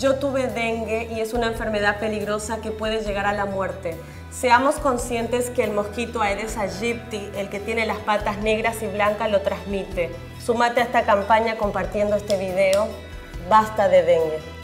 Yo tuve dengue y es una enfermedad peligrosa que puede llegar a la muerte. Seamos conscientes que el mosquito Aedes aegypti, el que tiene las patas negras y blancas, lo transmite. Sumate a esta campaña compartiendo este video. Basta de dengue.